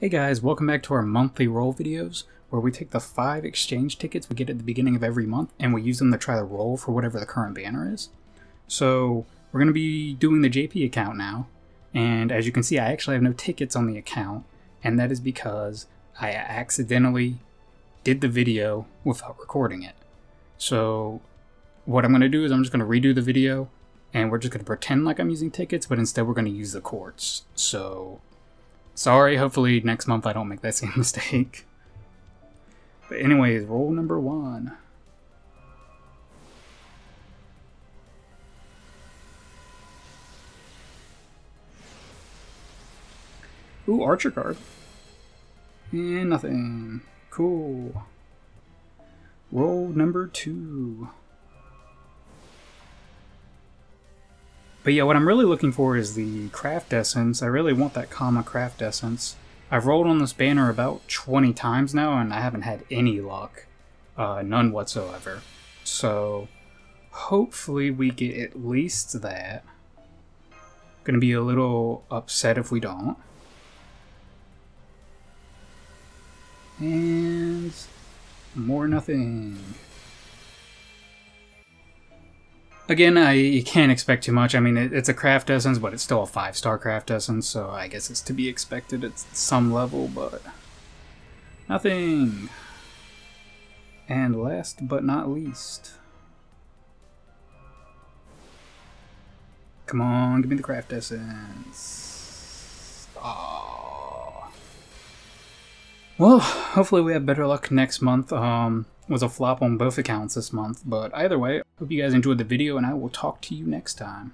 Hey guys, welcome back to our monthly roll videos, where we take the five exchange tickets we get at the beginning of every month and we use them to try to roll for whatever the current banner is. So, we're going to be doing the JP account now, and as you can see, I actually have no tickets on the account, and that is because I accidentally did the video without recording it. So, what I'm going to do is I'm just going to redo the video, and we're just going to pretend like I'm using tickets, but instead we're going to use the quartz. So, sorry, hopefully next month I don't make that same mistake. But anyways, roll number one. Ooh, Archer card. And nothing. Cool. Roll number two. But yeah, what I'm really looking for is the craft essence. I really want that comma craft essence. I've rolled on this banner about 20 times now, and I haven't had any luck. Uh, none whatsoever. So, hopefully we get at least that. Gonna be a little upset if we don't. And more nothing. Again, I you can't expect too much. I mean, it, it's a craft essence, but it's still a five star craft essence, so I guess it's to be expected at some level, but nothing. And last but not least, come on, give me the craft essence. Aww. Well, hopefully we have better luck next month. Um, was a flop on both accounts this month, but either way, hope you guys enjoyed the video and I will talk to you next time.